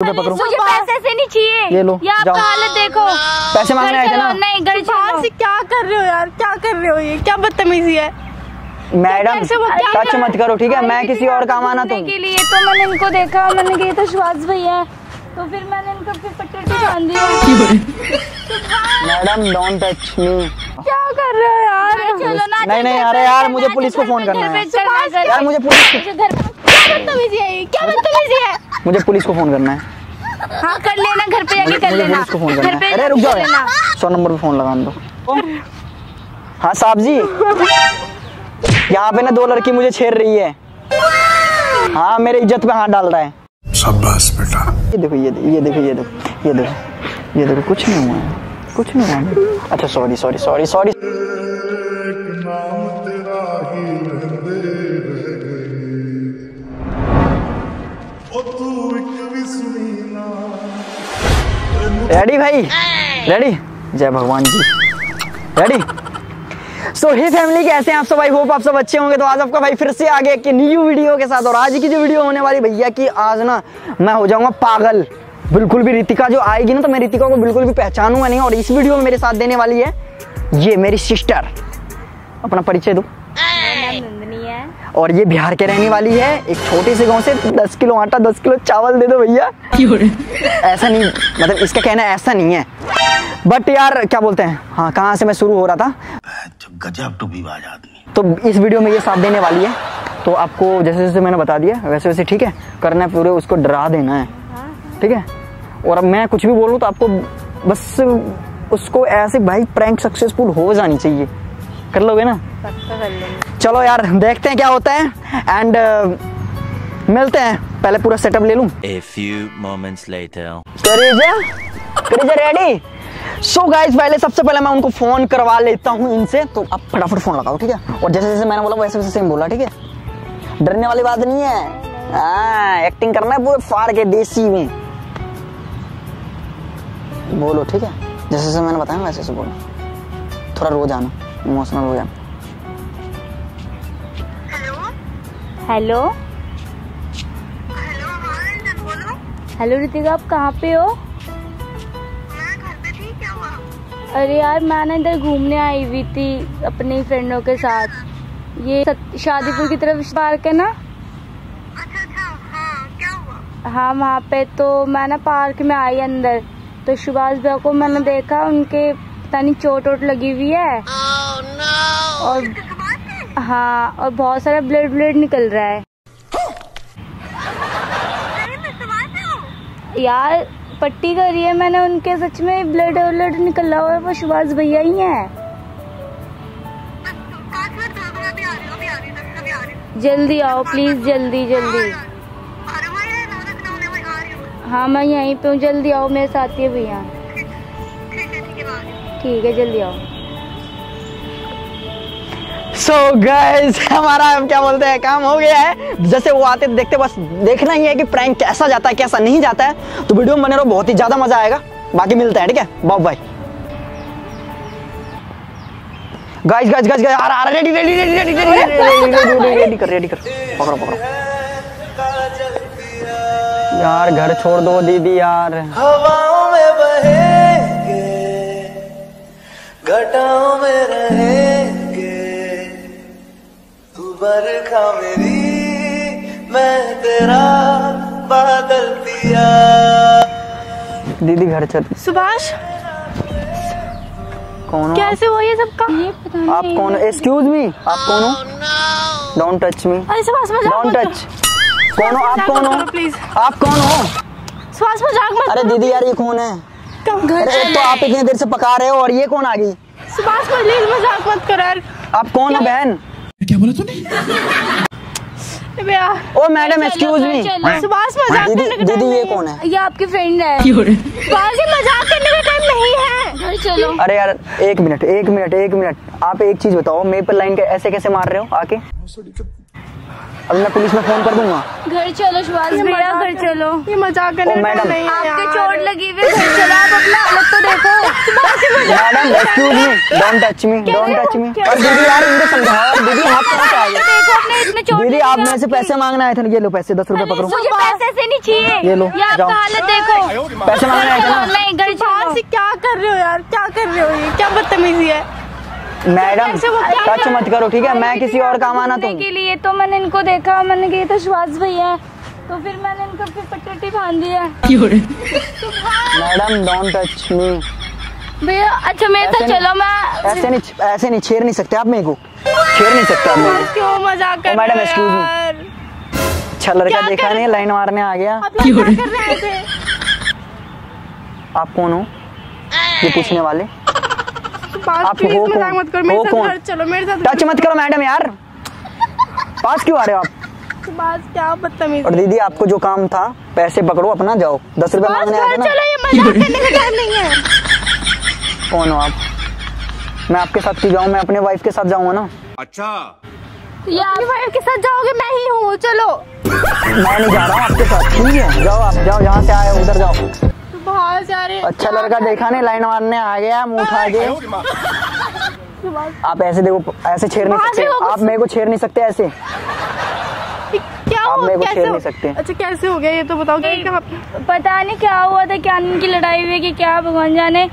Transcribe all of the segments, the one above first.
पकड़ो। मुझे पैसे से नहीं चाहिए। ये लो, ये आपका हालत देखो। पैसे मांगने आए थे ना? नहीं घर बाहर से क्या कर रहे हो यार? क्या कर रहे हो ये? क्या बदतमीजी है? मैडम टच कर- मत करो ठीक है? मैं किसी और काम आना तुम के लिए तो मैंने इनको देखा मैंने कहा ये तो सुहास भैया है। तो फिर मैंने इनको फिर पट्टे पे बाँध दिया मैडम डोंट टच मी क्या कर रहे हो यार? चलो ना नहीं, नहीं, अरे यार, मुझे पुलिस को फ़ोन करना है। यार मुझे पुलिस मुझे घर पे- क्या बदतमीजी है क्या बदतमीजी है मुझे पुलिस को फ़ोन करना है। हाँ कर लेना घर पे जाके कर लेना। पुलिस को फ़ोन करना है। अरे रुक जाओ सौ नंबर पे फ़ोन लगा दो। हाँ साहब जी। यहाँ पे ना दो लड़की मुझे छेड़ रही है। हाँ मेरे इज़्ज़त पे हाथ डाल रहा है। शाबाश बेटा। ये देखो ये देखो ये देखो ये देखो ये देखो ये देखो कुछ नहीं हुआ है कुछ नहीं हुआ है। अच्छा sorry sorry sorry sorry ready भाई? रेडी जय भगवान जी। रेडी सो हे फैमिली कैसे हैं आप सब? भाई होप आप सब अच्छे होंगे। तो आज आपका भाई फिर से आ गया कि न्यू वीडियो के साथ, और आज की जो वीडियो होने वाली भैया की, आज ना मैं हो जाऊँगा पागल। बिल्कुल भी रितिका जो आएगी ना तो मैं रितिका को बिल्कुल भी पहचानूँगा नहीं, और इस वीडियो में मेरे साथ देने वाली है, ये मेरी सिस्टर अपना परिचय दो। और ये बिहार के रहने वाली है। एक छोटे से गाँव से दस किलो आटा दस किलो चावल दे दो भैया। ऐसा नहीं मतलब इसका कहना ऐसा नहीं है। बट यार क्या बोलते हैं? हाँ कहाँ से मैं शुरू हो रहा था? गजब टू आदमी। तो इस वीडियो में ये साथ देने वाली है। तो आपको जैसे जैसे मैंने बता दिया वैसे वैसे ठीक है। करना है पूरे उसको डरा देना है। ठीक है? और अब मैं कुछ भी बोलूँ तो आपको बस उसको ऐसे भाई प्रैंक सक्सेसफुल हो जानी चाहिए। कर लोगे ना? पक्का कर लेंगे। चलो यार देखते हैं क्या होता है। एंड uh, मिलते हैं। पहले पूरा सेटअप ले लूँ। A few moments later. करेजा करेजा रेडी सो गाइस पहले सबसे पहले मैं उनको फ़ोन करवा लेता हूँ इनसे। तो आप फटाफट फ़ोन लगाओ ठीक है? और जैसे जैसे मैंने बोला वैसे वैसे सेम बोला ठीक है? डरने वाली बात नहीं है। हाँ एक्टिंग करना है पूरे फाड़ के देसी में। बोलो ठीक है? जैसे जैसे मैंने बताया वैसे वैसे बोलो। थोड़ा रो जाना। इमोशनल हो जाना हेलो? हेलो? हाँ बोलो। हेलो रितिका आप कहाँ पे हो? मैं घर पे थी क्या हुआ? अरे यार मैं ना इधर घूमने आई हुई थी अपनी फ्रेंडों के साथ। ये शादीपुर की तरफ़ पार्क है ना? अच्छा अच्छा हाँ हाँ वहाँ पे तो मैं ना पार्क में आई अंदर। तो सुभाष भैया को मैंने देखा उनके पता नहीं चोट वोट लगी हुई है और हाँ और बहुत सारा ब्लड ब्लड निकल रहा है। यार, पट्टी करी है मैंने उनके, सच में ब्लड ब्लड निकल रहा है, वो सुभाष भैया ही हैं। जल्दी आओ प्लीज़ जल्दी जल्दी। हूँ, मैं यहीं पे हूँ, जल्दी आओ, मेरे साथ भैया ठीक है, जल्दी आओ। सो so गाइस हमारा अब क्या बोलते हैं काम हो गया है जैसे वो आते देखते बस देखना ही है कि प्रैंक कैसा जाता है कैसा नहीं जाता है तो वीडियो में बने रहो बहुत ही ज़्यादा मज़ा आएगा बाकी मिलता है ठीक है bye bye guys guys guys आ रहा ready ready ready ready ready ready कर रेडी कर पकड़ो पकड़ो यार घर छोड़ दो दीदी यार हवाओं में बहेंगे घटाओं में रहेंगे तू बरखा मेरी मैं तेरा बादल पिया दीदी घर चल। सुभाष? कौन कैसे हुआ ये सब का ये पता नहीं। आप कौन एक्सक्यूज मी आप कौन हो? डोंट टच मी अरे सुभाष मज़ाक डोंट टच कौन हो? आप कौन हो। आप कौन हो? सुभाष मज़ाक मत अरे दीदी यार ये कौन है? अरे तो आप इतनी देर से पका रहे हो और ये कौन आ गई? सुभाष प्लीज़ मज़ाक मत करो। यार आप कौन हो बहन? अबे तूने? ओ मैडम एक्सक्यूज मी सुभाष मज़ाक करने का दीदी ये कौन है? ये आपकी फ्रेंड है। सुभाष ये मज़ाक करने का टाइम नहीं है। घर चलो। अरे यार एक मिनट एक मिनट एक मिनट। आप एक चीज़ बताओ मेपल पर लाइन के ऐसे कैसे मार रहे हो आके? अभी मैं पुलिस में फ़ोन कर दूँगा। घर चलो भैया। घर चलो। ये मज़ाक करने का मैडम। नहीं है आपके चोट लगी हुई है। घर चलो आप अपना हालत तो देखो। Madam excuse me don't touch me don't touch me और दीदी यार इनको समझाओ दीदी आप कहाँ से आ गए? देखो अपने इतने चोट दीदी आप मेरे से पैसे मांगने आए थे ना ये लो पैसे दस रुपए पकड़ो। मुझे पैसे से नहीं चाहिए। ये लो, ये आपका हालत देखो। पैसे मांगने आए थे ना। नहीं घर से क्या कर रहे हो यार? क्या कर रहे हो ये? क्या बदतमीजी है? मैडम वो क्या टच मत करो ठीक है? मैं किसी और काम आना तुम। के लिए तो मैंने इनको देखा मैंने कहा तो सुभाष भैया तो फिर मैंने इनको फिर पट्टी बाँध दिया मैडम डोंट टच मी भैया अच्छा मेरे ऐसे नहीं- चलो मैं ऐसे नहीं ऐसे नहीं छेड़ नहीं सकते आप मेरे को। छेड़ नहीं सकते आप मेरे को। क्यों मज़ाक कर मैडम, हो me। यार? अच्छा लड़का देखा नहीं लाइन मारने आ गया। आप क्या कर रहे थे आप कौन हो? ये पूछने वाले? आप हो कौन? मत करो? मेरे हो कौन? चलो मेरे साथ टच मत करो मैडम यार। पास क्यों आ रहे हो आप? बात क्या बदतमीजी? और दीदी आपको जो काम था पैसे पकड़ो अपना जाओ। दस रुपए मांगने आए थे ना? चलो ये मज़ाक करने का टाइम नहीं है। कौन हो आप? मैं आपके साथ क्यों जाऊँ? मैं अपने वाइफ के साथ जाऊँगा ना? ये आप अपनी वाइफ के साथ जाओगे? मैं ही हूँ चलो। मैं नहीं जा रहा हूँ आपके साथ। ठीक है जाओ आप जाओ जहाँ से आए उधर जाओ। तो बाहर से रहे अच्छा लड़का देखा नहीं लाइन मारने आ गया मुँह उठा के। आप ऐसे देखो ऐसे छेड़ नहीं सकते। आप मेरे को छेड़ नहीं सकते ऐसे। क्या आप हो मेरे को छेड़ नहीं सकते। अच्छा कैसे हो गया ये तो बताओ पता नहीं क्या हुआ था क्या इनकी लड़ाई हुई कि क्या भगवान जाने।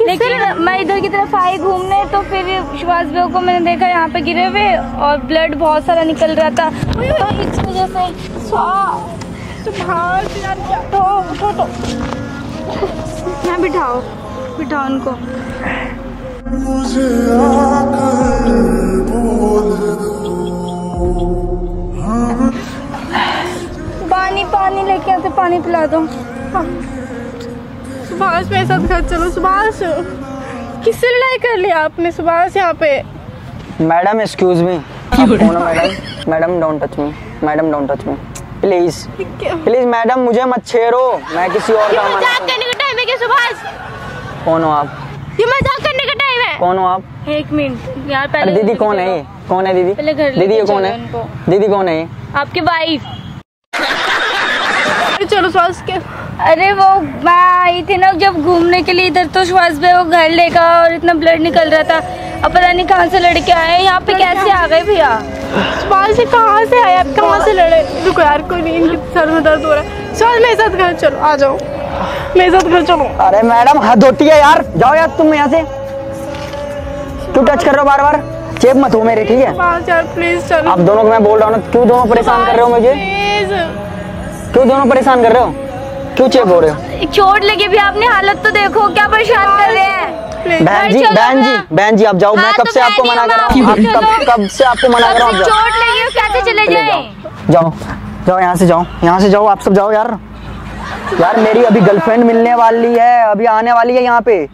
लेकिन मैं इधर की तरफ़ आई घूमने तो फिर सुभाष भाई को मैंने देखा यहाँ पे गिरे हुए और ब्लड बहुत सारा निकल रहा था। तो इस वजह से हाँ, यहाँ बिठाओ बिठाओ उनको। पानी पानी लेके आते पानी पिला दो। सुभाष मेरे साथ घर चलो सुभाष। किससे लड़ाई कर लिया आपने सुभाष यहाँ पे? Madam excuse me madam. Madam don't touch me madam don't touch me please please madam मुझे मत छेड़ो। मैं किसी और का मज़ाक करने का टाइम है क्या सुभाष? कौन हो आप? ये मज़ाक करने का टाइम है। कौन हो आप? एक मिनट यार अरे पहले दीदी कौन है ये? कौन है दीदी? पहले घर दीदी ये कौन है? दीदी कौन है ये? आपकी वाइफ चलो सुभाष के अरे वो मैं आई थी ना जब घूमने के लिए इधर तो सुभाष भाई वो घर लेगा और इतना ब्लड निकल रहा था। अब पता नहीं कहाँ से लड़के आए यहाँ पे कैसे आ गए भैया? ये कहाँ से आया आप कहाँ से लड़े? रुको यार कोई नहीं इनके सर में दर्द हो रहा है। सुभाष मेरे साथ घर चलो आ जाओ। मेरे साथ घर चलो। अरे मैडम हद होती है यार। जाओ यार तुम यहाँ से। क्यों टच कर रहे हो बार बार चेप मत हो मेरे ठीक है? यार प्लीज़ चलो। आप दोनों को मैं बोल रहा हूँ क्यों दोनों परेशान कर रहे हो मुझे? क्यों दोनों परेशान कर रहे हो? क्यों चेप हो रहे हो? चोट लगी भी आपने हालत तो देखो क्या परेशान कर रहे हैं? प्लीज़ बहन जी बहन जी बहन जी आप जाओ। मैं हाँ, कब तो से आपको मना कर रहा हूँ? कब कब से आपको मना कर रहा हूँ? चोट लगी हो कैसे चले जाए? जाओ। जाओ यहाँ से जाओ। यहाँ से जाओ आप सब जाओ यार। यार मेरी अभी गर्लफ्रेंड मिलने वाली है अभी आने वाली है यहाँ पे।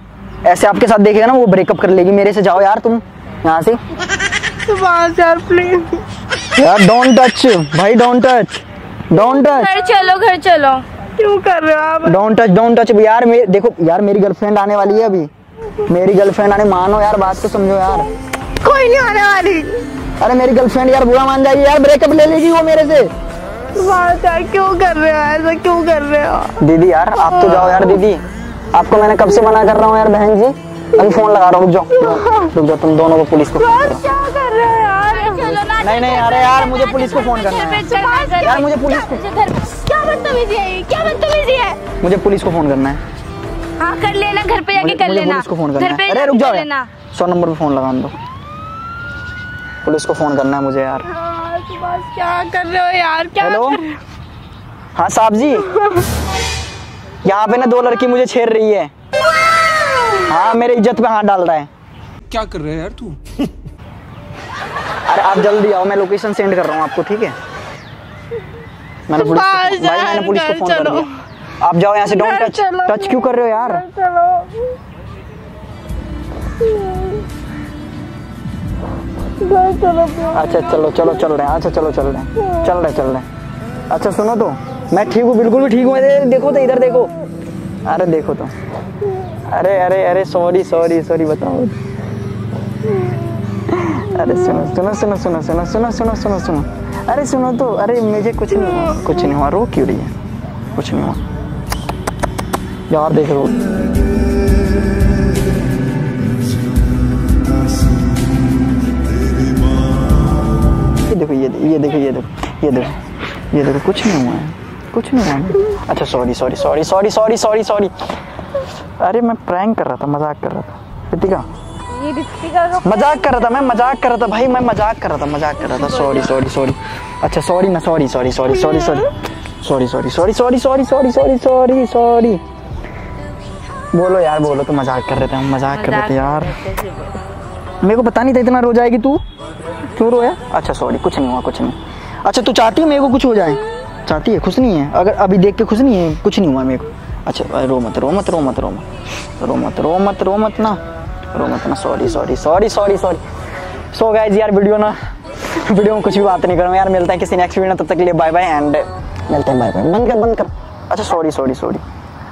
ऐसे आपके साथ देखेगा ना वो ब्रेकअप कर लेगी। मेरे से जाओ यार तुम यहाँ से। यार प्लीज़ यार डोंट टच भाई डोंट टच डोंट टच घर चलो घर चलो। क्यों कर रहे हो आप? डोंट टच डोंट टच यार देखो यार मेरी गर्लफ्रेंड आने वाली है अभी। मेरी गर्लफ्रेंड आने मानो यार बात को समझो यार। कोई नहीं आने वाली। अरे मेरी गर्लफ्रेंड यार बुरा मान जाएगी यार ब्रेकअप ले लेगी वो मेरे से। क्यों कर रहे हो ऐसा क्यों कर रहे हो? दीदी यार आप तो जाओ यार दीदी। आपको मैंने कब से मना कर रहा हूँ यार बहन जी? अभी फ़ोन लगा रहा हूँ रुक जाओ। रुक जाओ तुम दोनों को पुलिस को क्या कर रहे हो यार? नहीं नहीं अरे यार मुझे पुलिस को फ़ोन करना है। है यार मुझे पुलिस को क्या बदतमीजी है क्या बदतमीजी है? मुझे पुलिस को फ़ोन करना है। हाँ कर लेना घर पे जाके कर लेना। पुलिस फ़ोन करना घर पे है अरे रुक जाओ लेना। सौ नंबर पे फ़ोन लगा दो। पुलिस को फ़ोन करना है मुझे यार। हाँ, क्या कर रहे हो यार? क्या हेलो? कर रहे हो? हाँ साहब जी। यहाँ पे ना दो लड़की मुझे छेड़ रही है। हाँ मेरे इज़्ज़त पे हाथ डाल रहा है। क्या कर रहे है यार तू? अरे आप जल्दी आओ मैं लोकेशन सेंड कर रहा हूँ आपको ठीक है? मैंने पुलिस को भाई मैंने पुलिस को फ़ोन कर दिया। आप जाओ यहाँ से डोंट टच। टच क्यों कर रहे हो यार? अच्छा चलो चलो चल रहे हैं। अच्छा चलो चल रहे हैं। चल रहे चल रहे अच्छा सुनो तो। मैं ठीक हूँ बिल्कुल भी ठीक हूँ। देखो तो इधर देखो। अरे देखो तो। अरे अरे अरे सॉरी सॉरी सॉरी बताओ। अरे सुनो सुनो सुनो सुनो सुनो सुनो सुनो सुनो सुनो। अरे सुनो तो। अरे मुझे कुछ नहीं हुआ कुछ नहीं हुआ। रो क्यों रही है? कुछ नहीं हुआ। यार देख ये देखो ये ये देखो ये देखो ये देखो ये देखो कुछ नहीं हुआ है कुछ नहीं हुआ है अच्छा sorry sorry sorry sorry sorry sorry sorry अरे मैं प्रैंक कर रहा था मज़ाक कर रहा था रितिका मज़ाक कर रहा था मैं मज़ाक कर रहा था भाई मैं मज़ाक कर रहा था मज़ाक कर रहा था सॉरी सॉरी सॉरी अच्छा सॉरी ना sorry sorry sorry sorry sorry sorry sorry sorry sorry sorry sorry sorry sorry sorry बोलो यार बोलो तो मज़ाक कर रहे थे हम मज़ाक कर रहे थे यार। मेरे को पता नहीं था इतना रो जाएगी तू। क्यों रोया? अच्छा सॉरी कुछ नहीं हुआ कुछ नहीं। अच्छा तू चाहती है मेरे को कुछ हो जाए? चाहती है खुश नहीं है? अगर अभी देख के खुश नहीं है कुछ नहीं हुआ मेरे को। अच्छा रो मत रो मत रो मत रो मत। रो मत रो मत रो मत ना। रो मत ना sorry sorry sorry sorry sorry so guys यार वीडियो ना वीडियो में कुछ भी बात नहीं करूँ। यार मिलता है किसी नेक्स्ट वीडियो में तब तक के लिए बाय बाय एंड मिलते हैं बाय बाय बंद कर बंद कर। अच्छा sorry sorry sorry